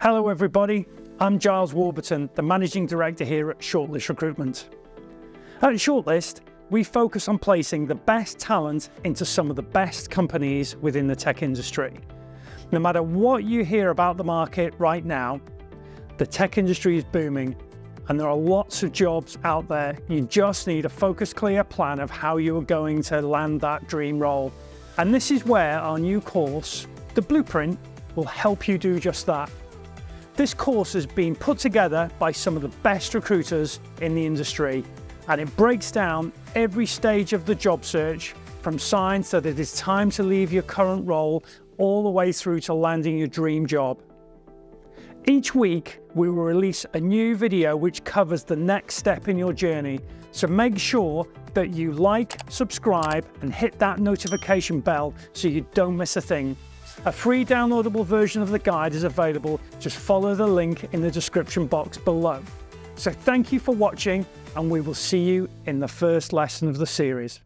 Hello everybody, I'm Giles Warburton, the Managing Director here at Shortlist Recruitment. At Shortlist, we focus on placing the best talent into some of the best companies within the tech industry. No matter what you hear about the market right now, the tech industry is booming and there are lots of jobs out there. You just need a focused, clear plan of how you are going to land that dream role. And this is where our new course, The Blueprint, will help you do just that. This course has been put together by some of the best recruiters in the industry and it breaks down every stage of the job search from signs that it is time to leave your current role all the way through to landing your dream job. Each week, we will release a new video which covers the next step in your journey. So make sure that you like, subscribe, and hit that notification bell so you don't miss a thing. A free downloadable version of the guide is available. Just follow the link in the description box below. So thank you for watching and we will see you in the first lesson of the series.